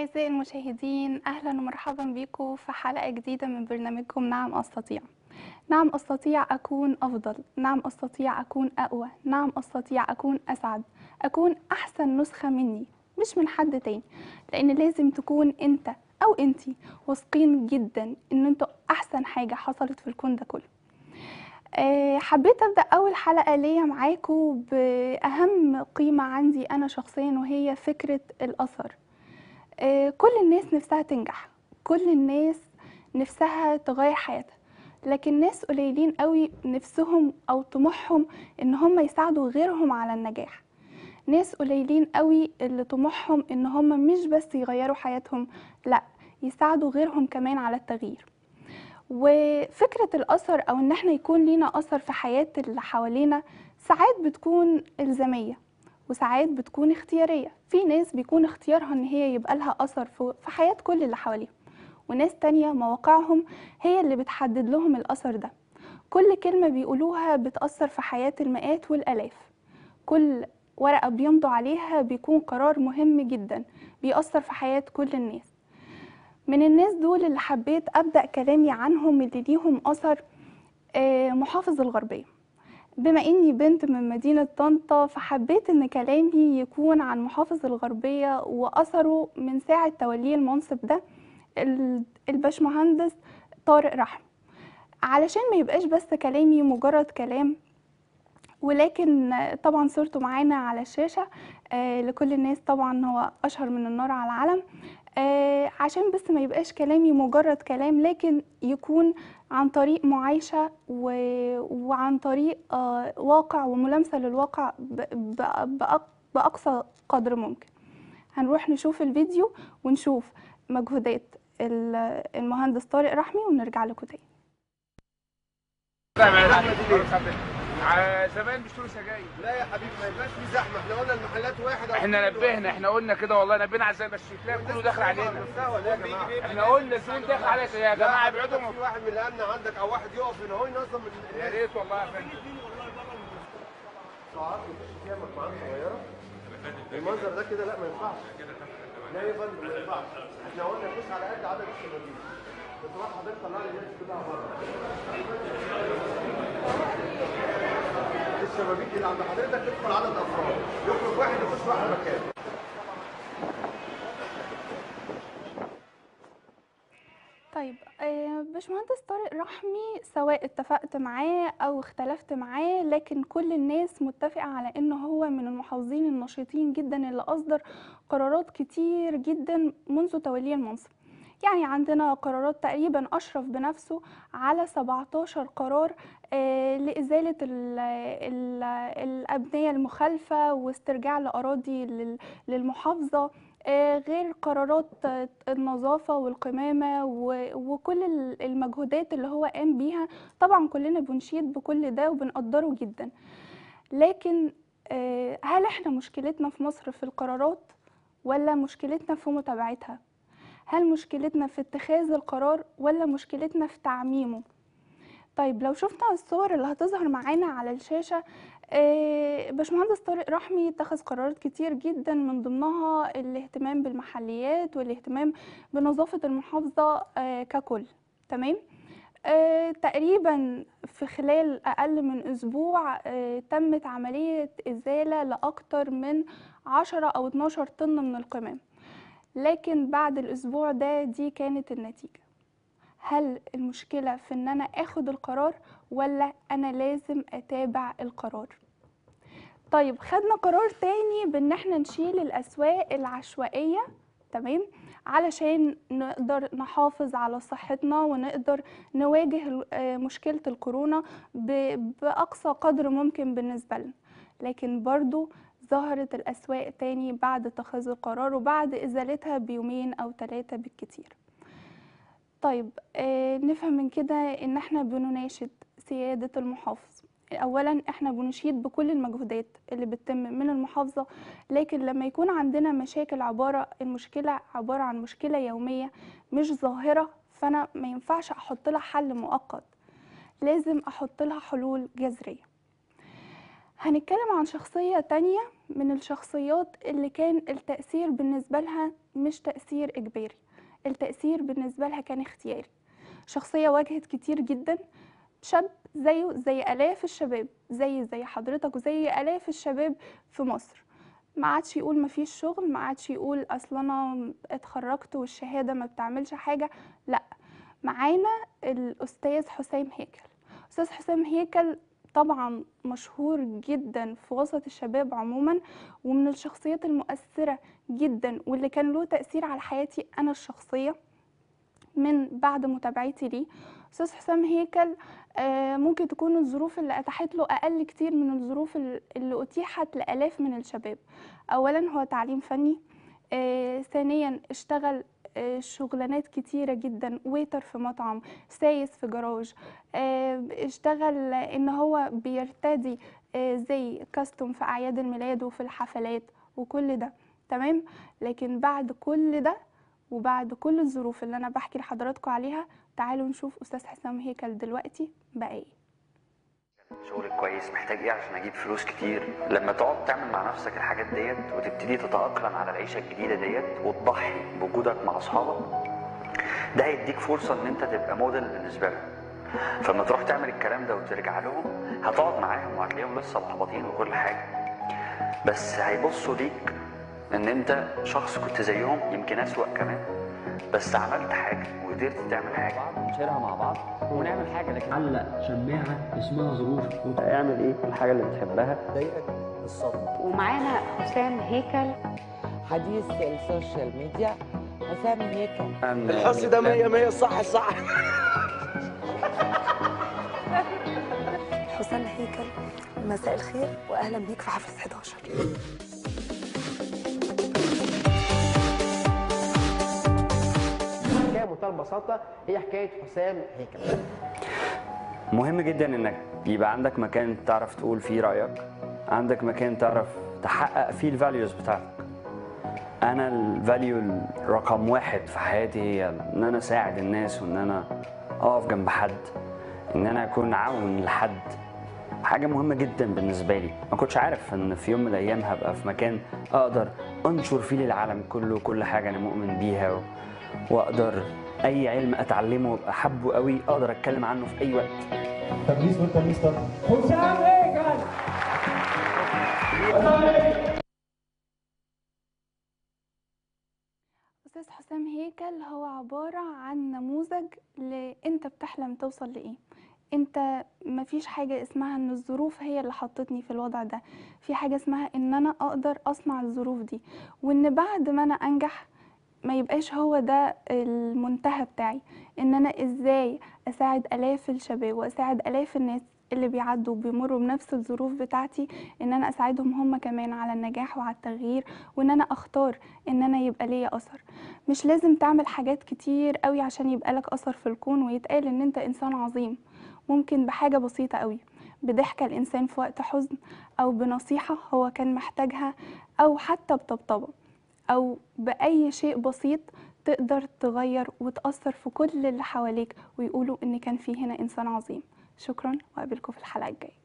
أعزائي المشاهدين أهلا ومرحبا بكم في حلقة جديدة من برنامجكم نعم أستطيع. نعم أستطيع أكون أفضل نعم أستطيع أكون أقوى نعم أستطيع أكون أسعد أكون أحسن نسخة مني مش من حد تاني. لأن لازم تكون أنت أو أنتي واثقين جدا إن أنتوا أحسن حاجة حصلت في الكون ده كله. آه، حبيت أبدأ أول حلقة ليا معاكم بأهم قيمة عندي أنا شخصيا وهي فكرة الأثر. آه، كل الناس نفسها تنجح. كل الناس نفسها تغير حياتها. لكن ناس قليلين قوي نفسهم أو طموحهم إن هم يساعدوا غيرهم على النجاح. ناس قليلين قوي اللي طموحهم إن هم مش بس يغيروا حياتهم لأ يساعدوا غيرهم كمان على التغيير. وفكرة الأثر أو إن إحنا يكون لينا أثر في حياة اللي حوالينا ساعات بتكون إلزامية. وساعات بتكون اختيارية. في ناس بيكون اختيارها إن هي يبقى لها أثر في حياة كل اللي حواليهم وناس تانية مواقعهم هي اللي بتحدد لهم الأثر ده. كل كلمة بيقولوها بتأثر في حياة المئات والآلاف. كل ورقة بيمضوا عليها بيكون قرار مهم جدا بيأثر في حياة كل الناس. من الناس دول اللي حبيت أبدأ كلامي عنهم اللي ليهم أثر آه، محافظ الغربية. بما إني بنت من مدينة طنطا فحبيت إن كلامي يكون عن محافظ الغربية وأثره من ساعة توليه المنصب ده ال- الباشمهندس طارق رحمي علشان ما يبقاش بس كلامي مجرد كلام ولكن طبعا صورته معانا على الشاشة آه، لكل الناس طبعا هو أشهر من النار على العلم آه، عشان بس ما يبقاش كلامي مجرد كلام لكن يكون عن طريق معايشة و... وعن طريق آه، واقع وملامسة للواقع ب... ب... بأق... بأقصى قدر ممكن. هنروح نشوف الفيديو ونشوف مجهودات ال- المهندس طارق رحمي ونرجع لكم تاني. زمان بيشتروا سجاير. لا يا حبيبي ما يبقاش في زحمة. إحنا قلنا المحلات واحد إحنا نبهنا إحنا قلنا كده والله نبهنا على الزي بس تلاقي كله داخل علينا. إحنا قلنا الزبون داخل عليك يا جماعة ابعدوا في واحد من الأمن عندك أو واحد يقف هنا هو ينظم يا ريت والله يا فندم. ساعات فيها مجموعات صغيرة؟ المنظر ده كده لا ما ينفعش. لا يا فندم ما ينفعش. إحنا قلنا نخش على قد عدد الشبابيك. الشبابيك اللي عند حضرتك عدد أفراد. يخرج واحد طيب آه، باشمهندس طارق رحمي سواء اتفقت معاه أو اختلفت معاه لكن كل الناس متفقة على انه هو من المحافظين النشيطين جدا اللي أصدر قرارات كتير جدا منذ توليه المنصب. يعني عندنا قرارات تقريبا أشرف بنفسه على 17 قرار آه، لإزالة ال ال الأبنية المخالفة واسترجاع الأراضي لل- للمحافظة آه، غير قرارات النظافة والقمامة وكل ال- المجهودات اللي هو قام بيها. طبعا كلنا بنشيد بكل ده وبنقدره جدا. لكن آه، هل إحنا مشكلتنا في مصر في القرارات ولا مشكلتنا في متابعتها؟ هل مشكلتنا في اتخاذ القرار ولا مشكلتنا في تعميمه؟ طيب لو شفنا الصور اللي هتظهر معانا على الشاشة آه، باشمهندس طارق رحمي اتخذ قرارات كتير جدا من ضمنها الاهتمام بالمحليات والاهتمام بنظافة المحافظة آه، ككل. تمام؟ آه، تقريبا في خلال أقل من أسبوع تمت عملية إزالة لأكتر من 10 أو 12 طن من القمام. لكن بعد الأسبوع ده دي كانت النتيجة. هل المشكلة في إن أنا آخد القرار ولا أنا لازم أتابع القرار؟ طيب خدنا قرار تاني بإن إحنا نشيل الأسواق العشوائية تمام؟ علشان نقدر نحافظ على صحتنا ونقدر نواجه آه، مشكلة الكورونا بأقصى قدر ممكن بالنسبة لنا. لكن برضو ظهرت الأسواق تاني بعد اتخاذ القرار وبعد إزالتها بيومين أو ثلاثة بالكتير. طيب آه نفهم من كده إن إحنا بنناشد سيادة المحافظ. اولا إحنا بنشيد بكل المجهودات اللي بتتم من المحافظة لكن لما يكون عندنا مشاكل عبارة المشكلة عبارة عن مشكلة يومية مش ظاهرة فأنا ما ينفعش أحط لها حل مؤقت. لازم أحط لها حلول جذرية. هنتكلم عن شخصية تانية من الشخصيات اللي كان التأثير بالنسبة لها مش تأثير إجباري. التأثير بالنسبة لها كان اختياري. شخصية واجهت كتير جدا. شاب زيه زي آلاف الشباب زي زي حضرتك وزي آلاف الشباب في مصر. ما عادش يقول ما فيش شغل ما عادش يقول أصل أنا اتخرجت والشهادة ما بتعملش حاجة. لأ معانا الأستاذ حسام هيكل. أستاذ حسام هيكل طبعا مشهور جدا في وسط الشباب عموما ومن الشخصيات المؤثرة جدا واللي كان له تأثير على حياتي أنا الشخصية من بعد متابعتي ليه. أستاذ حسام هيكل آه، ممكن تكون الظروف اللي أتاحت له أقل كتير من الظروف ال- اللي أتيحت لآلاف من الشباب. اولا هو تعليم فني آه، ثانيا اشتغل شغلانات كتيرة جدا ويتر في مطعم سايس في جراج آه، اشتغل إن هو بيرتدي آه، زي كاستوم في أعياد الميلاد وفي الحفلات وكل ده تمام؟ لكن بعد كل ده وبعد كل الظروف اللي أنا بحكي لحضراتكم عليها تعالوا نشوف أستاذ حسام هيكل دلوقتي بقى إيه. شغل كويس محتاج إيه عشان أجيب فلوس كتير؟ لما تقعد تعمل مع نفسك الحاجات ديت وتبتدي تتأقلم على العيشة الجديدة ديت وتضحي بوجودك مع أصحابك ده هيديك فرصة إن أنت تبقى موديل بالنسبة لهم. فلما تروح تعمل الكلام ده وترجع لهم هتقعد معاهم وهتلاقيهم لسه محبطين وكل حاجة. بس هيبصوا ليك إن أنت شخص كنت زيهم يمكن أسوأ كمان. بس عملت حاجة وقدرت تعمل حاجة. بعض ونشيرها مع بعض ونعمل حاجة لكن علق شماعة اسمها ظروف. وانت اعمل إيه؟ الحاجة اللي بتحبها. ضايقك الصدمة. ومعانا حسام هيكل. حديث السوشيال ميديا. حسام هيكل. الحس ده 100 100 صح صح. حسام هيكل مساء الخير وأهلا بيك في حفلة 11 بمنتهى البساطة هي حكاية حسام هيكل. مهم جدا إنك يبقى عندك مكان تعرف تقول فيه رأيك عندك مكان تعرف تحقق فيه الفاليوز بتاعتك. أنا الفاليو رقم واحد في حياتي هي إن أنا أساعد الناس وإن أنا أقف جنب حد إن أنا أكون عون لحد. حاجة مهمة جدا بالنسبة لي. ما كنتش عارف إن في يوم من الأيام هبقى في مكان أقدر أنشر فيه للعالم كله كل حاجة أنا مؤمن بيها. وأقدر أي علم أتعلمه وابقى حبه قوي أقدر أتكلم عنه في أي وقت. أستاذ حسام هيكل هو عبارة عن نموذج ل أنت بتحلم توصل لإيه. أنت مفيش حاجة اسمها إن الظروف هي اللي حطتني في الوضع ده. في حاجة اسمها إن أنا أقدر أصنع الظروف دي. وإن بعد ما أنا أنجح ما يبقاش هو ده المنتهى بتاعي. إن أنا إزاي أساعد آلاف الشباب وأساعد آلاف الناس اللي بيعدوا بيمروا بنفس الظروف بتاعتي إن أنا أساعدهم هم كمان على النجاح وعلى التغيير وإن أنا أختار إن أنا يبقى ليا أثر. مش لازم تعمل حاجات كتير قوي عشان يبقى لك أثر في الكون ويتقال إن أنت إنسان عظيم. ممكن بحاجة بسيطة قوي بضحكة الإنسان في وقت حزن أو بنصيحة هو كان محتاجها أو حتى بطبطبة. أو بأي شيء بسيط تقدر تغير وتأثر في كل اللي حواليك ويقولوا إن كان في هنا إنسان عظيم. شكرا وأقابلكم في الحلقة الجاية.